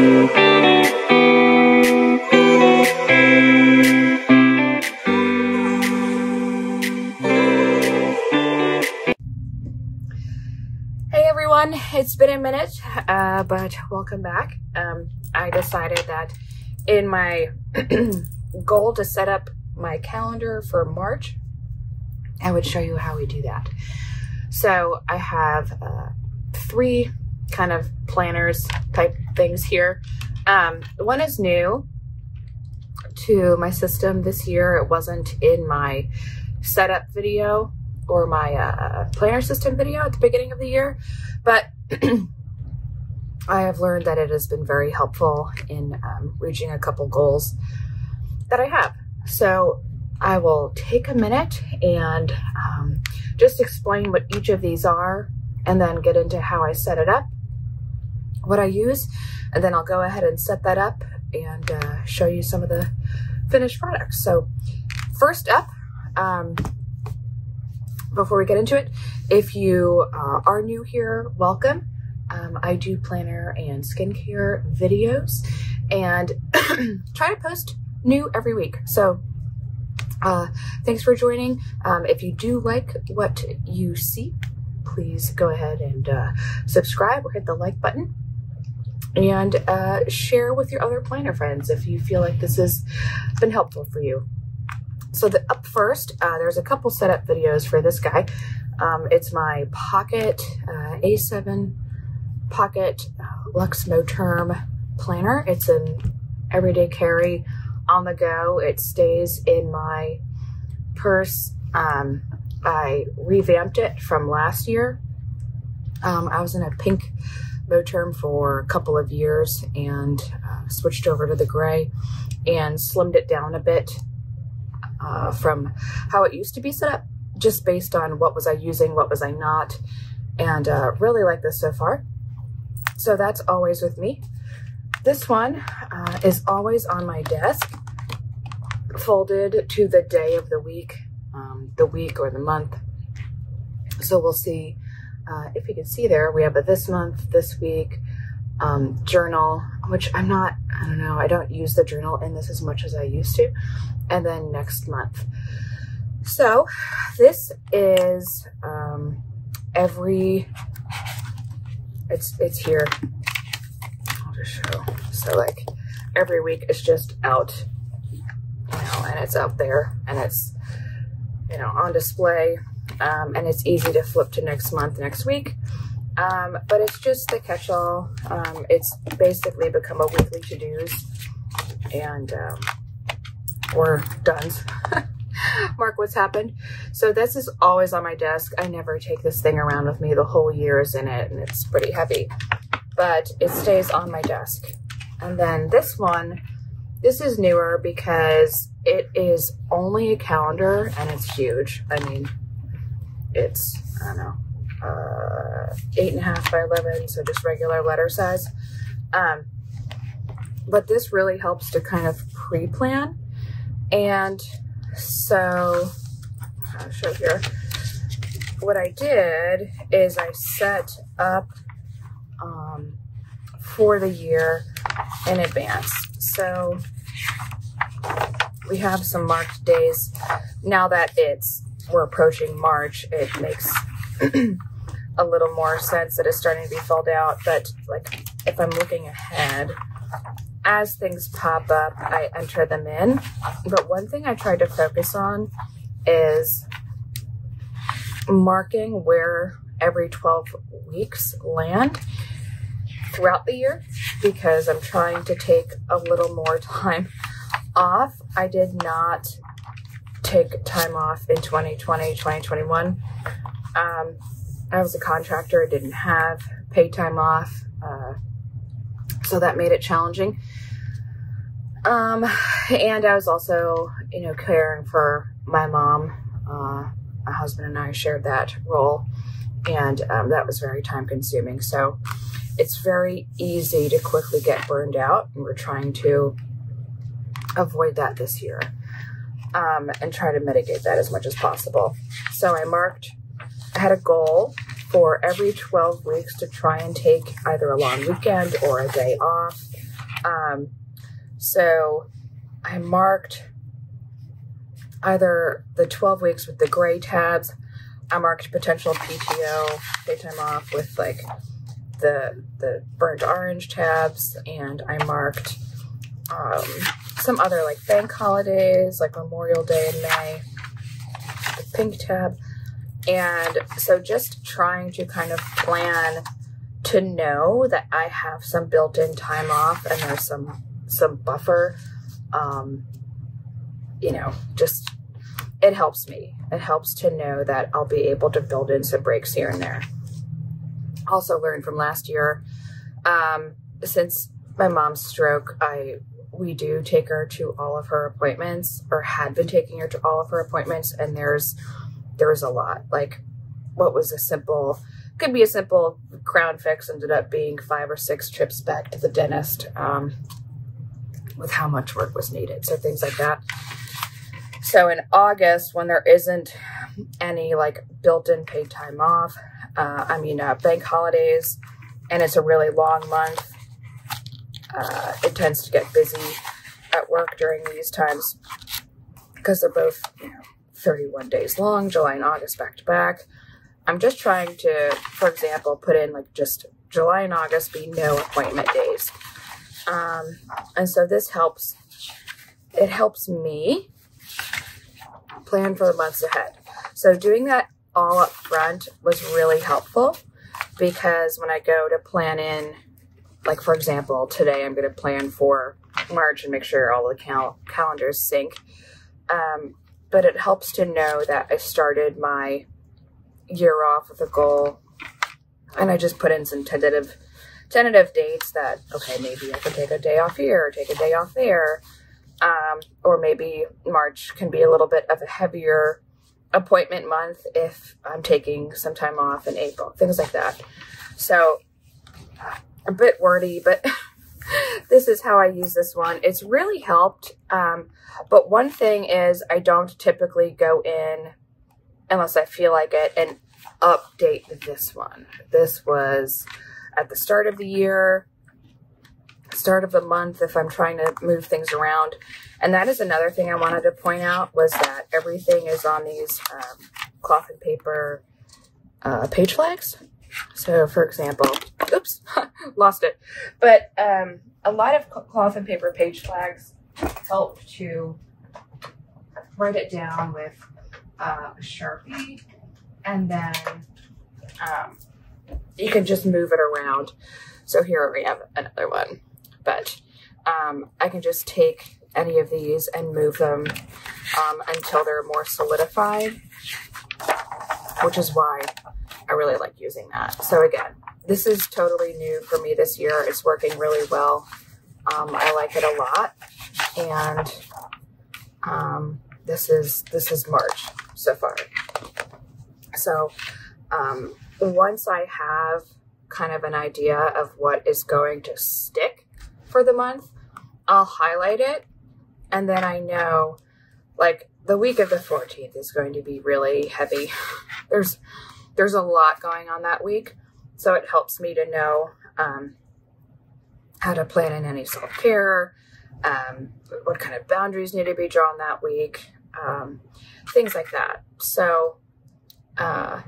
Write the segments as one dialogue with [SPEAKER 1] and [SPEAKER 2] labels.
[SPEAKER 1] Hey everyone, it's been a minute, uh, but welcome back. Um, I decided that in my goal to set up my calendar for March, I would show you how we do that. So I have uh, three kind of planners type things here. Um, one is new to my system this year. It wasn't in my setup video or my uh, planner system video at the beginning of the year, but I have learned that it has been very helpful in um, reaching a couple goals that I have. So I will take a minute and um, just explain what each of these are and then get into how I set it up, what I use, and then I'll go ahead and set that up and uh, show you some of the finished products. So first up, um, before we get into it, if you uh, are new here, welcome. Um, I do planner and skincare videos and try to post new every week. So uh, thanks for joining. Um, if you do like what you see, please go ahead and uh, subscribe or hit the like button and uh, share with your other planner friends if you feel like this has been helpful for you. So the up first, uh, there's a couple setup videos for this guy. Um, it's my Pocket uh, A7 Pocket uh, Luxe Moterm planner. It's an everyday carry on the go. It stays in my purse. Um, I revamped it from last year. Um, I was in a pink Moterm for a couple of years and uh, switched over to the gray and slimmed it down a bit uh, from how it used to be set up, just based on what was I using, what was I not, and uh, really like this so far. So that's always with me. This one uh, is always on my desk, folded to the day of the week, um, the week or the month. So we'll see uh, if you can see there, we have a this month, this week, um, journal, which I'm not, I don't know, I don't use the journal in this as much as I used to and then next month. So this is um, every, it's, it's here. I'll just show. So like every week it's just out, you know, and it's out there and it's, you know, on display um, and it's easy to flip to next month, next week. Um, but it's just the catch-all. Um, it's basically become a weekly to-dos and um, or done. Mark what's happened. So this is always on my desk. I never take this thing around with me. The whole year is in it and it's pretty heavy, but it stays on my desk. And then this one, this is newer because it is only a calendar and it's huge. I mean, it's, I don't know, uh, eight and a half by 11. So just regular letter size. Um, but this really helps to kind of pre-plan and so, I'll show here. What I did is I set up um, for the year in advance. So we have some marked days. Now that it's we're approaching March, it makes a little more sense that it's starting to be filled out. But like if I'm looking ahead, as things pop up, I enter them in. But one thing I try to focus on is marking where every 12 weeks land throughout the year because I'm trying to take a little more time off. I did not take time off in 2020, 2021. Um, I was a contractor, I didn't have paid time off. Uh, so that made it challenging. Um, and I was also, you know, caring for my mom. Uh, my husband and I shared that role, and um, that was very time consuming. So it's very easy to quickly get burned out, and we're trying to avoid that this year um, and try to mitigate that as much as possible. So I marked, I had a goal for every 12 weeks to try and take either a long weekend or a day off Um, so I marked either the 12 weeks with the gray tabs. I marked potential PTO, daytime off with like the the burnt orange tabs, and I marked um, some other like bank holidays, like Memorial Day in May, the pink tab. And so just trying to kind of plan to know that I have some built-in time off and there's some some buffer. Um, you know, just it helps me. It helps to know that I'll be able to build in some breaks here and there. Also learned from last year, um, since my mom's stroke, I we do take her to all of her appointments or had been taking her to all of her appointments and there's there's a lot. Like what was a simple could be a simple crown fix ended up being five or six trips back to the dentist um, with how much work was needed. So things like that. So in August, when there isn't any like built-in paid time off, uh, I mean uh, bank holidays, and it's a really long month, uh, it tends to get busy at work during these times because they're both you know, 31 days long, July and August back to back. I'm just trying to, for example, put in like just July and August be no appointment days. Um, and so this helps, it helps me plan for the months ahead. So doing that all up front was really helpful because when I go to plan in, like for example, today I'm going to plan for March and make sure all the cal calendars sync. Um, but it helps to know that I started my year off with a goal and I just put in some tentative tentative dates that okay maybe I can take a day off here or take a day off there um, or maybe March can be a little bit of a heavier appointment month if I'm taking some time off in April, things like that. So a bit wordy, but this is how I use this one. It's really helped. Um, but one thing is I don't typically go in unless I feel like it and update this one. This was at the start of the year start of the month if I'm trying to move things around. And that is another thing I wanted to point out was that everything is on these um, cloth and paper uh, page flags. So for example, oops, lost it. But um, a lot of cloth and paper page flags help to write it down with uh, a Sharpie and then um, you can just move it around. So here we have another one but um, I can just take any of these and move them um, until they're more solidified, which is why I really like using that. So again, this is totally new for me this year. It's working really well. Um, I like it a lot. And um, this is this is March so far. So um, once I have kind of an idea of what is going to stick, for the month, I'll highlight it. And then I know like the week of the 14th is going to be really heavy. There's, there's a lot going on that week. So it helps me to know, um, how to plan in any self-care, um, what kind of boundaries need to be drawn that week, um, things like that. So, uh,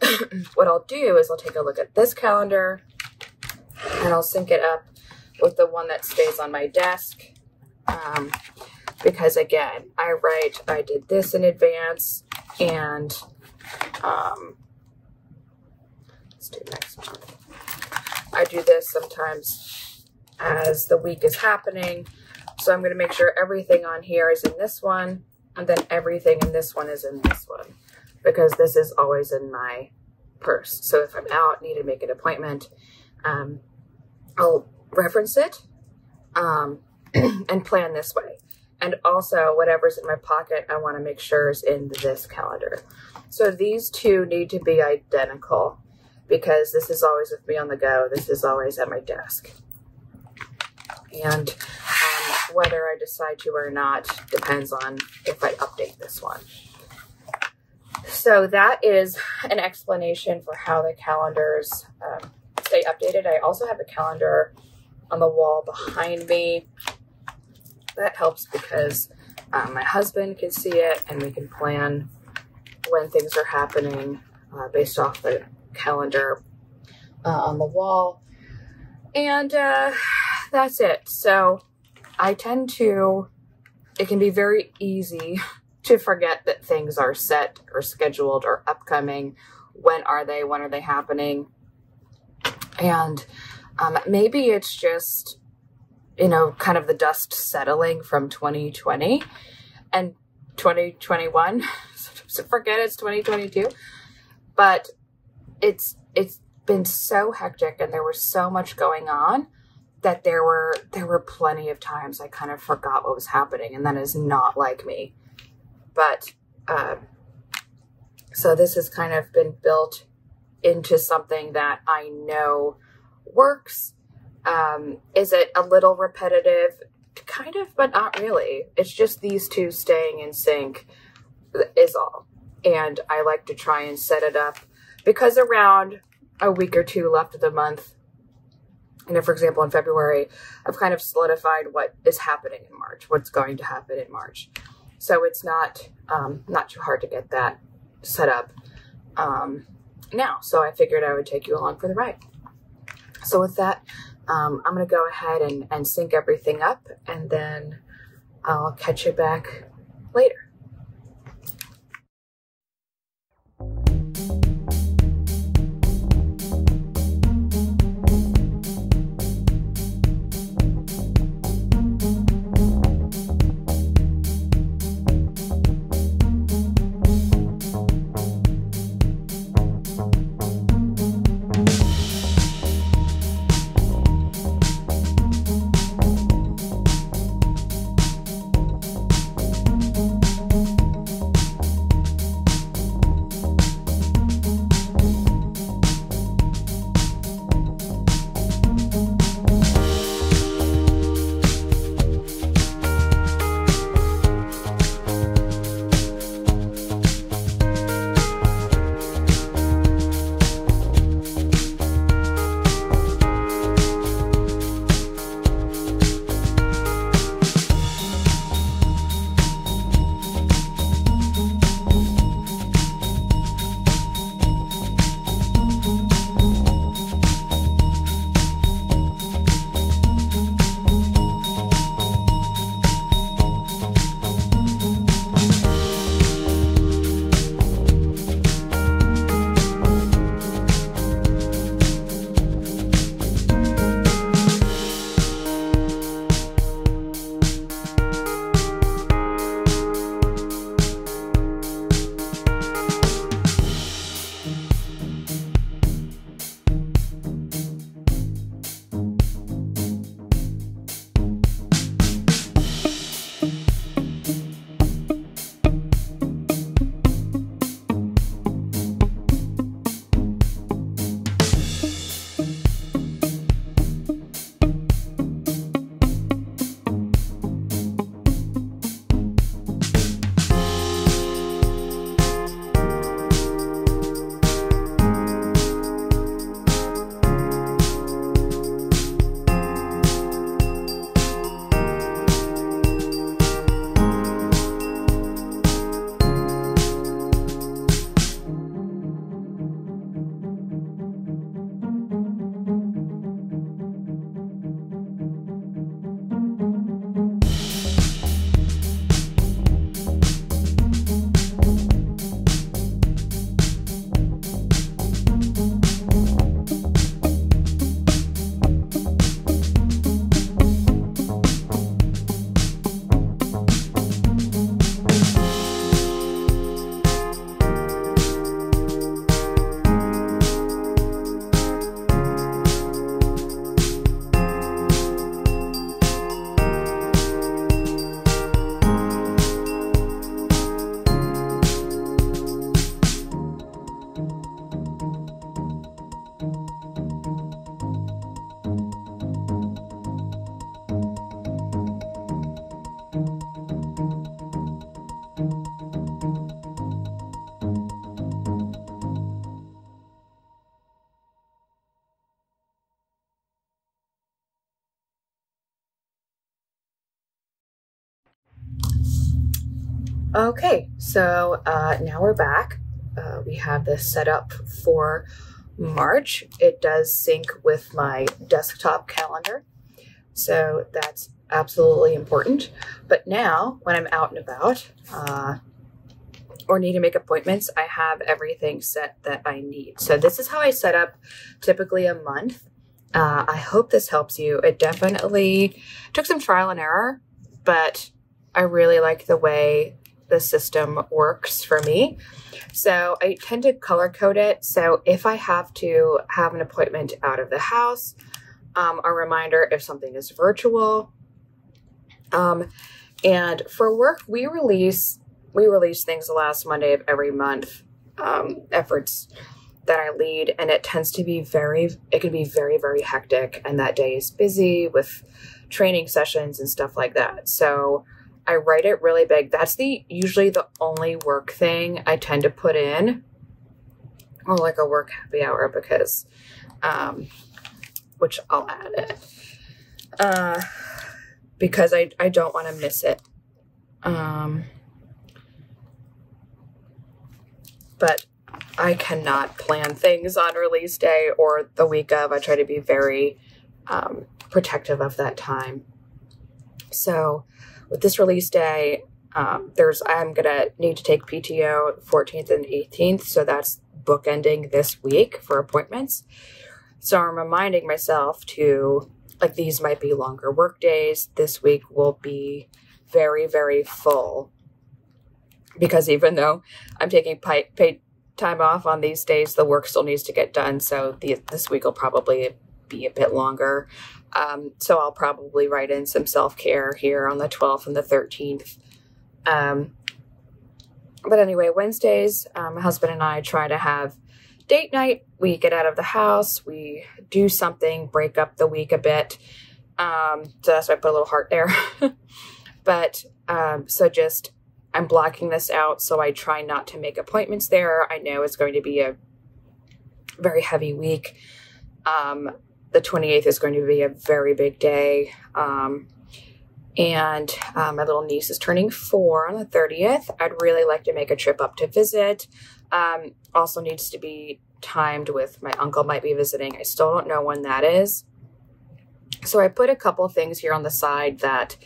[SPEAKER 1] what I'll do is I'll take a look at this calendar and I'll sync it up with the one that stays on my desk. Um, because again, I write, I did this in advance and um, do next month. I do this sometimes as the week is happening. So I'm going to make sure everything on here is in this one and then everything in this one is in this one because this is always in my purse. So if I'm out, need to make an appointment, um, I'll reference it um, and plan this way. And also whatever's in my pocket, I want to make sure is in this calendar. So these two need to be identical because this is always with me on the go. This is always at my desk. And um, whether I decide to or not depends on if I update this one. So that is an explanation for how the calendars um, stay updated. I also have a calendar on the wall behind me. That helps because um, my husband can see it and we can plan when things are happening uh, based off the calendar uh, on the wall. And uh, that's it. So I tend to, it can be very easy to forget that things are set or scheduled or upcoming. When are they? When are they happening? And um, maybe it's just, you know, kind of the dust settling from 2020 and 2021. so forget it's 2022. But it's it's been so hectic and there was so much going on that there were there were plenty of times I kind of forgot what was happening, and that is not like me. But uh, so this has kind of been built into something that I know works. Um, is it a little repetitive? Kind of, but not really. It's just these two staying in sync is all. And I like to try and set it up because around a week or two left of the month, you know, for example, in February, I've kind of solidified what is happening in March, what's going to happen in March. So it's not um, not too hard to get that set up um, now. So I figured I would take you along for the ride. So with that, um, I'm going to go ahead and, and sync everything up and then I'll catch you back later. Okay, so uh, now we're back. Uh, we have this set up for March. It does sync with my desktop calendar, so that's absolutely important. But now, when I'm out and about uh, or need to make appointments, I have everything set that I need. So this is how I set up typically a month. Uh, I hope this helps you. It definitely took some trial and error, but I really like the way the system works for me. So I tend to color code it. So if I have to have an appointment out of the house, um, a reminder if something is virtual. Um, and for work, we release we release things the last Monday of every month. Um, efforts that I lead, and it tends to be very it can be very very hectic, and that day is busy with training sessions and stuff like that. So I write it really big. That's the usually the only work thing I tend to put in, or like a work happy hour because, um, which I'll add it, uh, because I I don't want to miss it. Um, but I cannot plan things on release day or the week of. I try to be very um, protective of that time. So with this release day, um, there's I'm gonna need to take PTO 14th and 18th, so that's bookending this week for appointments. So I'm reminding myself to like these might be longer work days. This week will be very very full because even though I'm taking paid time off on these days, the work still needs to get done. So the, this week will probably be a bit longer. Um, so I'll probably write in some self care here on the 12th and the 13th. Um, but anyway, Wednesdays, um, my husband and I try to have date night. We get out of the house, we do something, break up the week a bit. Um, so that's why I put a little heart there. but um, so just I'm blocking this out so I try not to make appointments there. I know it's going to be a very heavy week. Um, the 28th is going to be a very big day. Um, and um, my little niece is turning four on the 30th. I'd really like to make a trip up to visit. Um, also needs to be timed with my uncle might be visiting. I still don't know when that is. So I put a couple things here on the side that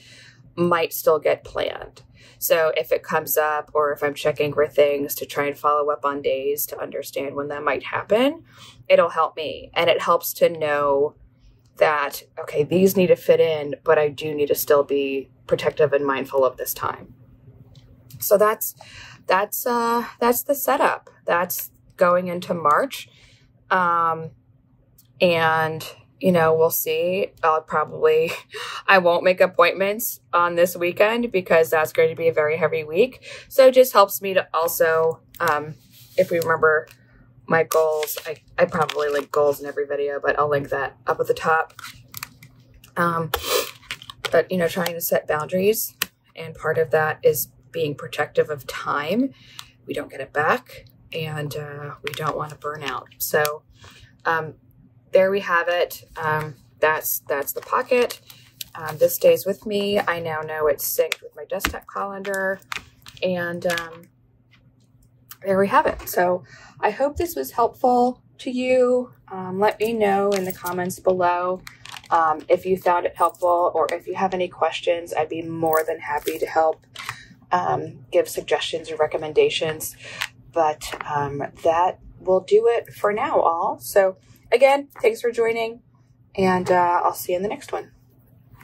[SPEAKER 1] might still get planned. So if it comes up or if I'm checking for things to try and follow up on days to understand when that might happen, it'll help me. And it helps to know that, okay, these need to fit in, but I do need to still be protective and mindful of this time. So that's that's uh that's the setup. That's going into March. Um and you know, we'll see. I'll probably, I won't make appointments on this weekend because that's going to be a very heavy week. So it just helps me to also, um, if we remember my goals, I, I probably link goals in every video, but I'll link that up at the top. Um, but, you know, trying to set boundaries. And part of that is being protective of time. We don't get it back and uh, we don't want to burn out. So, um, there we have it. Um, that's, that's the pocket. Um, this stays with me. I now know it's synced with my desktop calendar. And um, there we have it. So I hope this was helpful to you. Um, let me know in the comments below um, if you found it helpful or if you have any questions. I'd be more than happy to help um, give suggestions or recommendations. But um, that will do it for now, all. So Again, thanks for joining, and uh, I'll see you in the next one.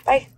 [SPEAKER 1] Bye.